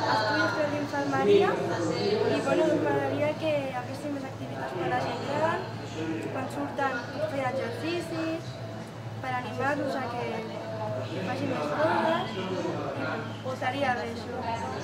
estudis per l'infermeria i bueno, doncs m'agradaria que haguéssim més activitats per a la gent gran, quan surten fer exercicis, per animar-los a que facin més coses, i bueno, estaria bé això.